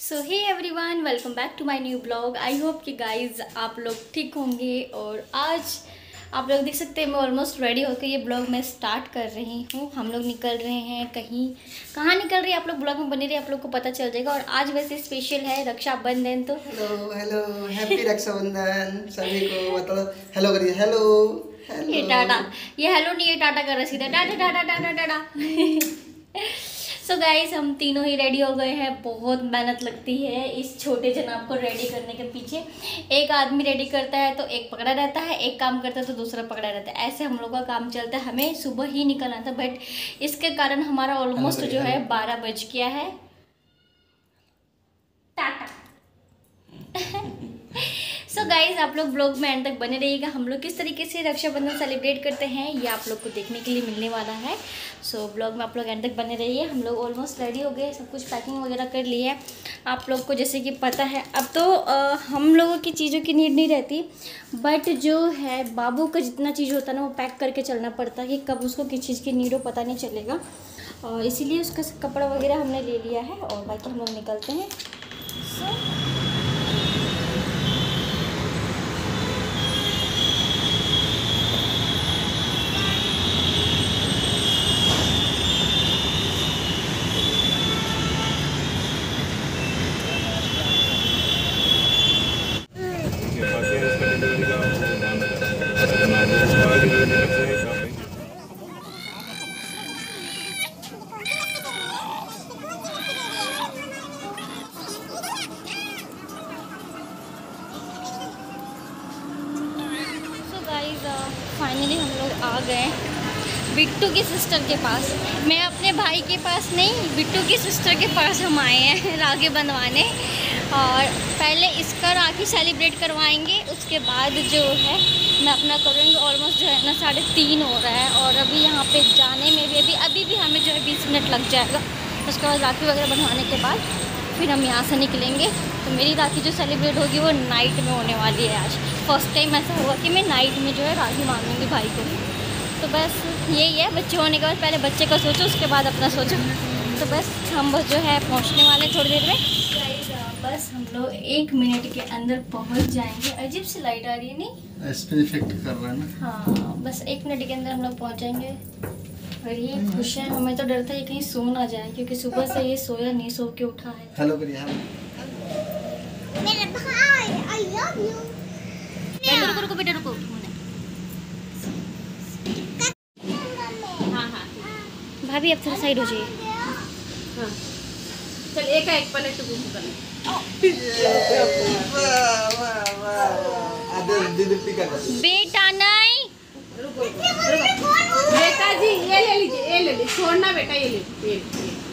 So hey everyone welcome back to my new vlog I hope कि guys आप लोग ठीक होंगे और आज आप लोग देख सकते हैं मैं ऑलमोस्ट रेडी होकर ये ब्लॉग मैं स्टार्ट कर रही हूँ। हम लोग निकल रहे हैं कहीं। कहाँ निकल रही है? आप लोग ब्लॉग में बने रहे आप लोग को पता चल जाएगा। और आज वैसे स्पेशल है रक्षाबंधन तो हेलो हेलो हैप्पी रक्षाबंधन सभी को मतलब हेलो करिए। हेलो ये टाटा ये हेलो नहीं ये टाटा कर रहा सीधा। Tata tata tata tata. So so guys हम तीनों ही रेडी हो गए हैं। बहुत मेहनत लगती है इस छोटे जनाब को रेडी करने के पीछे। एक आदमी रेडी करता है तो एक पकड़ा रहता है एक काम करता है तो दूसरा पकड़ा रहता है। ऐसे हम लोग का काम चलता है। हमें सुबह ही निकलना था बट इसके कारण हमारा ऑलमोस्ट जो है बारह बज गया है टाटा सो गाइज़ आप लोग ब्लॉग में एंड तक बने रहिएगा। हम लोग किस तरीके से रक्षाबंधन सेलिब्रेट करते हैं ये आप लोग को देखने के लिए मिलने वाला है। सो so, ब्लॉग में आप लोग एंड तक बने रहिए। हम लोग ऑलमोस्ट रेडी हो गए सब कुछ पैकिंग वगैरह कर ली है। आप लोग को जैसे कि पता है अब तो आ, हम लोगों की चीज़ों की नीड नहीं रहती। बट जो है बाबू का जितना चीज़ होता ना वो पैक करके चलना पड़ता है कि कब उसको किस चीज़ की नीड हो पता नहीं चलेगा। और इसीलिए उसका कपड़ा वगैरह हमने ले लिया है और बाकी हम लोग निकलते हैं। बिट्टू की सिस्टर के पास। मैं अपने भाई के पास नहीं, बिट्टू की सिस्टर के पास हम आए हैं रागे बनवाने। और पहले इसका राखी सेलिब्रेट करवाएँगे, उसके बाद जो है, मैं अपना करूँगी। ऑलमोस्ट जो है ना, साढ़े तीन हो रहा है। और अभी यहाँ पे जाने में भी, अभी अभी भी हमें जो है बीस मिनट लग जाएगा। उसके बाद राखी वगैरह बनवाने के बाद फिर हम यहाँ से निकलेंगे। तो मेरी राखी जो सेलिब्रेट होगी, वो नाइट में होने वाली है आज। फ़र्स्ट टाइम ऐसा हुआ कि मैं नाइट में जो है राखी मांगूँगी भाई को। तो बस यही है बच्चे होने के बाद पहले बच्चे का सोचो उसके बाद अपना सोचो। तो बस हम बस जो है पहुँचने वाले थोड़ी देर में। बस हम लोग एक मिनट के अंदर पहुँच जाएँगे। अजीब सी लाइट आ रही है नहीं? इफ़ेक्ट कर रहा है ना? हाँ बस एक मिनट के अंदर हम लोग पहुँच जाएँगे। और ये खुश है हमें तो डर था ये कहीं सो ना जाए क्योंकि सुबह से ये सोया नहीं सो के उठा है। हेलो मेरे भाई आई लव यू रुको रुको बेटा रुको हाँ हाँ भाभी अब थोड़ा साइड हो जाइए। हाँ। चल एक एक पलट घूम कर बेटा नहीं। बेटा जी ये ले लीजिए ये ले लीजिए। छोड़ना बेटा ये लीजिए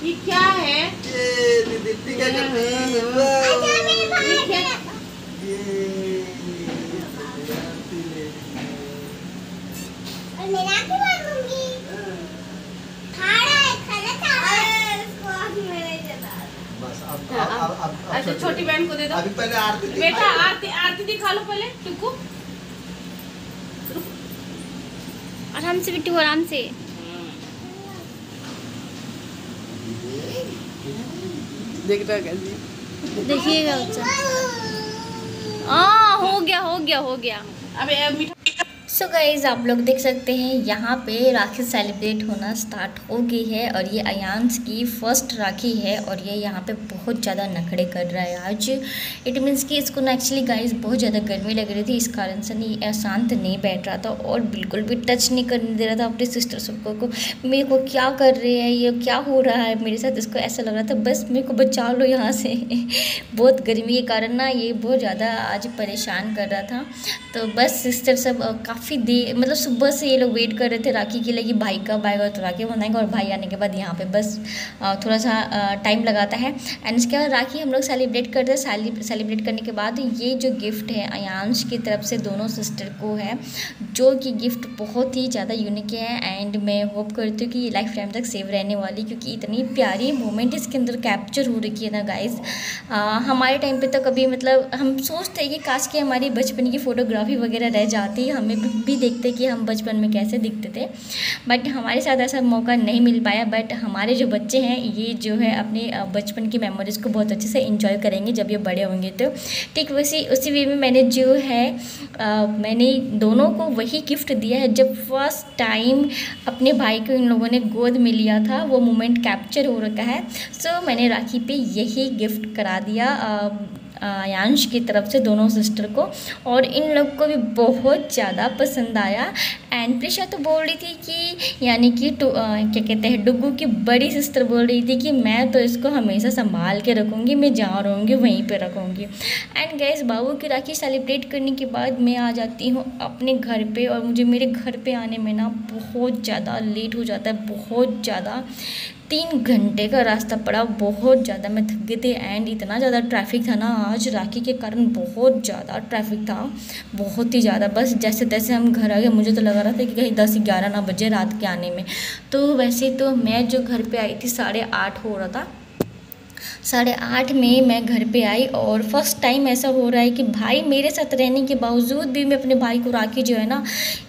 ये क्या है? हैं मेरा की मांगूँगी खाड़ा है खाना चावल इसको आगे मेरे जता बस अब हाँ, अब अब अब अच्छा छोटी बहन को दे दो। अभी पहले आरती बेटा आरती आरती दिखा लो पहले टुकू आराम से बिट्टू आराम से देख रहा कैसी। देखिएगा बच्चा। हाँ हो गया हो गया हो गया। अबे मीठा सो so गाइज़ आप लोग देख सकते हैं, यहाँ पे राखी सेलिब्रेट होना स्टार्ट हो गई है और ये अयांस की फ़र्स्ट राखी है और ये यहाँ पे बहुत ज़्यादा नखड़े कर रहा है आज। इट मीन्स कि इसको ना एक्चुअली गाइज़ बहुत ज़्यादा गर्मी लग रही थी, इस कारण से नहीं शांत नहीं बैठ रहा था और बिल्कुल भी टच नहीं करने दे रहा था अपने सिस्टर सबको को। मेरे को क्या कर रहे हैं ये, क्या हो रहा है? मेरे साथ इसको ऐसा लग रहा था, बस मेरे को बचा लो यहाँ से। बहुत गर्मी के कारण ना ये बहुत ज़्यादा आज परेशान कर रहा था। तो बस सिस्टर सब काफ़ी काफ़ी देर मतलब सुबह से ये लोग वेट कर रहे थे राखी के लिए कि भाई कब आएगा तो राखी बनाएँगे और भाई आने के बाद यहाँ पे बस थोड़ा सा टाइम लगाता है। एंड इसके बाद राखी हम लोग सेलिब्रेट करते हैं। सेलिब्रेट करने के बाद ये जो गिफ्ट है अयांश की तरफ़ से दोनों सिस्टर को है, जो कि गिफ्ट बहुत ही ज़्यादा यूनिक है। एंड मैं होप करती हूँ कि ये लाइफ टाइम तक सेव रहने वाली, क्योंकि इतनी प्यारी मोमेंट इसके अंदर कैप्चर हो रखी है ना गाइज़ हमारे टाइम पे तो कभी मतलब हम सोचते हैं कि काश कि हमारी बचपन की फ़ोटोग्राफी वगैरह रह जाती, हमें भी भी देखते कि हम बचपन में कैसे दिखते थे। बट हमारे साथ ऐसा मौका नहीं मिल पाया। बट हमारे जो बच्चे हैं ये जो है अपने बचपन की मेमोरीज़ को बहुत अच्छे से इंजॉय करेंगे जब ये बड़े होंगे। तो ठीक वैसी उसी वे में मैंने जो है आ, मैंने दोनों को वही गिफ्ट दिया है। जब फ़र्स्ट टाइम अपने भाई को इन लोगों ने गोद में लिया था वो मोमेंट कैप्चर हो रखा है। सो मैंने राखी पे यही गिफ्ट करा दिया। आयांश की तरफ़ से दोनों सिस्टर को और इन लोग को भी बहुत ज़्यादा पसंद आया। एंड प्रिशा तो बोल रही थी कि, यानी कि क्या कहते हैं डुगू की बड़ी सिस्टर बोल रही थी कि मैं तो इसको हमेशा संभाल के रखूँगी, मैं जहाँ रहूँगी, वहीं पर रखूँगी। एंड गैस बाबू की राखी सेलिब्रेट करने के बाद मैं आ जाती हूँ अपने घर पर और मुझे मेरे घर पर आने में ना बहुत ज़्यादा लेट हो जाता है, बहुत ज़्यादा। तीन घंटे का रास्ता पड़ा, बहुत ज़्यादा। मैं थक गई थी एंड इतना ज़्यादा ट्रैफ़िक था ना, आज राखी के कारण बहुत ज़्यादा ट्रैफ़िक था, बहुत ही ज़्यादा। बस जैसे तैसे हम घर आ गए, मुझे तो लगा रहा था कि कहीं दस ग्यारह ना बजे रात के आने में। तो वैसे तो मैं जो घर पे आई थी, साढ़े आठ हो रहा था साढ़े आठ में मैं घर पे आई और फ़र्स्ट टाइम ऐसा हो रहा है कि भाई मेरे साथ रहने के बावजूद भी मैं अपने भाई को राखी जो है ना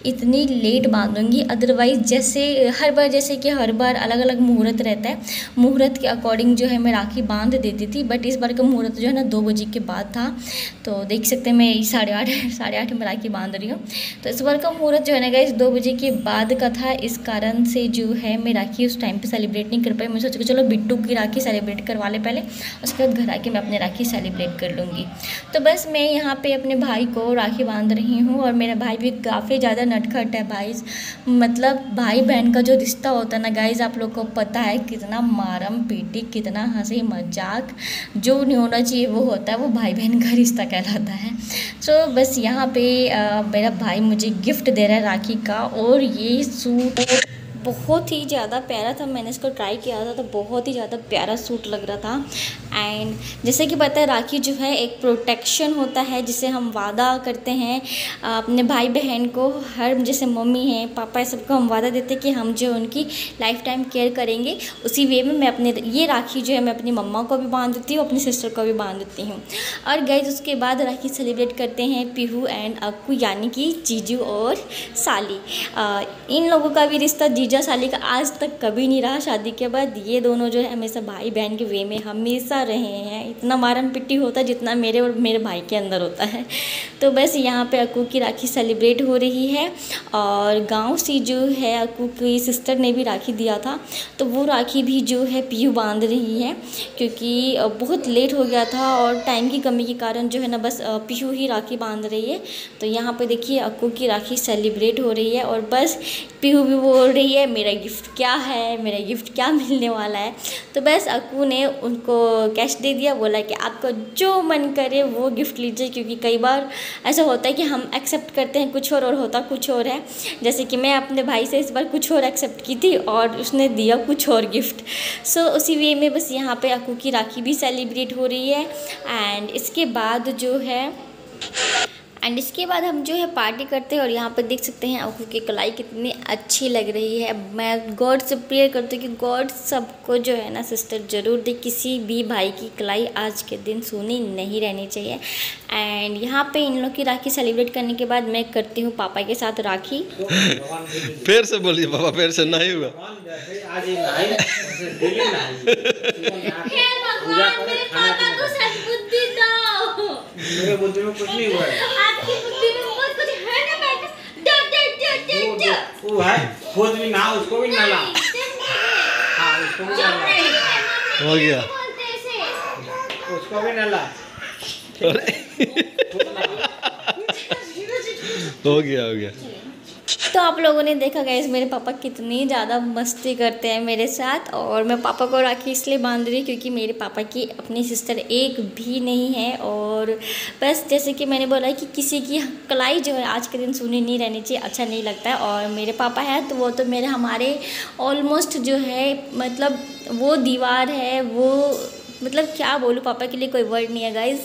इतनी लेट बांधूँगी। अदरवाइज़ जैसे, हर बार जैसे कि हर बार अलग अलग मुहूर्त रहता है। मुहूर्त के अकॉर्डिंग जो है मैं राखी बाँध देती थी बट इस बार का मुहूर्त जो है ना दो बजे के बाद था। तो देख सकते हैं मैं साढ़े आठ साढ़े आठ में राखी बाँध रही हूँ। तो इस बार का मुहूर्त जो है ना इस दो बजे के बाद का था। इस कारण से जो है मैं राखी उस टाइम पर सेलिब्रेट नहीं कर पाई। मैं सोचा चलो बिट्टू की राखी सेलिब्रेट करवा ले पहले। उसके बाद घर आके मैं अपने राखी सेलिब्रेट कर लूँगी। तो बस मैं यहाँ पे अपने भाई को राखी बाँध रही हूँ और मेरा भाई भी काफ़ी ज़्यादा नटखट है भाई। मतलब भाई बहन का जो रिश्ता होता है ना गाइज़ आप लोग को पता है कितना मारम पीटी कितना हँसी मज़ाक जो नहीं होना चाहिए वो होता है वो भाई बहन का रिश्ता कहलाता है। सो so, बस यहाँ पे आ, मेरा भाई मुझे गिफ्ट दे रहा है राखी का और ये सूट बहुत ही ज़्यादा प्यारा था, मैंने इसको ट्राई किया था तो बहुत ही ज़्यादा प्यारा सूट लग रहा था। एंड जैसे कि पता है, राखी जो है, एक प्रोटेक्शन होता है, जिसे हम वादा करते हैं अपने भाई बहन को। हर जैसे मम्मी हैं, पापा है, सबको हम वादा देते हैं कि हम जो उनकी लाइफ टाइम केयर करेंगे। उसी वे में मैं अपने, ये राखी जो है, मैं अपनी मम्मा को भी बाँध देती हूँ, अपनी सिस्टर को भी बाँध देती हूँ। और गैज उसके बाद राखी सेलिब्रेट करते हैं पीहू एंड अक्कू, यानी कि जीजू और साली। इन लोगों का भी रिश्ता जीजा जीजा साली का आज तक कभी नहीं रहा शादी के बाद। ये दोनों जो है हमेशा भाई बहन के वे में हमेशा रहे हैं। इतना मारम पिट्टी होता है जितना मेरे और मेरे भाई के अंदर होता है। तो बस यहाँ पे अकू की राखी सेलिब्रेट हो रही है और गाँव से जो है अकू की सिस्टर ने भी राखी दिया था। तो वो राखी भी जो है पीयू बाँध रही है क्योंकि बहुत लेट हो गया था और टाइम की कमी के कारण जो है ना बस पीयू ही राखी बाँध रही है। तो यहाँ पर देखिए अक्कू की राखी सेलिब्रेट हो रही है और बस पीहू भी बोल रही है मेरा गिफ्ट क्या है? मेरा गिफ्ट क्या मिलने वाला है? तो बस अक्कू ने उनको कैश दे दिया बोला कि आपका जो मन करे वो गिफ्ट लीजिए क्योंकि कई बार ऐसा होता है कि हम एक्सेप्ट करते हैं कुछ और और होता कुछ और है। जैसे कि मैं अपने भाई से इस बार कुछ और एक्सेप्ट की थी और उसने दिया कुछ और गिफ्ट सो so, उसी वे में बस यहाँ पे अक्कू की राखी भी सेलिब्रेट हो रही है। एंड इसके बाद जो है एंड इसके बाद हम जो है पार्टी करते हैं और यहाँ पर देख सकते हैं आँखों की कलाई कितनी अच्छी लग रही है। मैं गॉड से प्रेयर करती हूँ कि गॉड सबको जो है ना सिस्टर ज़रूर दे किसी भी भाई की कलाई आज के दिन सोनी नहीं रहनी चाहिए। एंड यहाँ पे इन लोग की राखी सेलिब्रेट करने के बाद मैं करती हूँ पापा के साथ राखी। फिर से बोलिए पापा फिर से नहीं हुआ। मेरे बुद्धि में कुछ नहीं हुआ है। आपकी बुद्धि में बहुत कुछ है ना बेटा डर डर डर डर डर वो है खुद भी ना उसको भी ना ला। हाँ उसको भी नाला हो गया। उसको भी ना ला। हो गया हो गया। तो आप लोगों ने देखा गया मेरे पापा कितनी ज़्यादा मस्ती करते हैं मेरे साथ और मैं पापा को राखी इसलिए बाँध रही क्योंकि मेरे पापा की अपनी सिस्टर एक भी नहीं है और बस जैसे कि मैंने बोला कि किसी की कलाई जो है आज के दिन सुनी नहीं रहनी चाहिए अच्छा नहीं लगता है और मेरे पापा हैं तो वो तो मेरे हमारे ऑलमोस्ट जो है मतलब वो दीवार है, वो मतलब क्या बोलूँ, पापा के लिए कोई वर्ड नहीं है गाइज़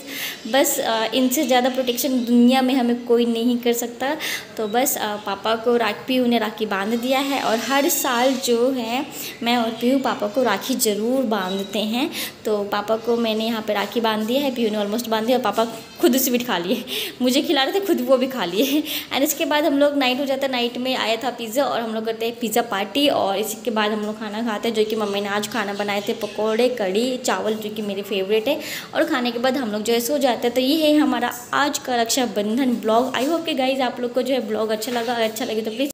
बस इनसे ज़्यादा प्रोटेक्शन दुनिया में हमें कोई नहीं कर सकता. तो बस पापा को राख पीहू ने राखी बाँध दिया है और हर साल जो है, मैं और पीहू पापा को राखी ज़रूर बांधते हैं. तो पापा को मैंने यहाँ पे राखी बाँध दिया है पीहू ने ऑलमोस्ट बाँध दिया और पापा खुद स्वीट खा लिए. मुझे खिला रहे थे, खुद वो भी खा लिए. एंड इसके बाद हम लोग नाइट हो जाता नाइट में आया था पिज़्ज़ा और हम लोग करते हैं पिज़्ज़ा पार्टी और इसके बाद हम लोग खाना खाते हैं, जो कि मम्मी ने आज खाना बनाए थे, पकौड़े कड़ी चावल जो कि मेरे फेवरेट है और खाने के बाद हम लोग जो है सो जाते हैं। तो ये है हमारा आज का रक्षाबंधन ब्लॉग। आई होप के गाइज़ आप लोग को जो है ब्लॉग अच्छा लगा अच्छा लगे तो प्लीज़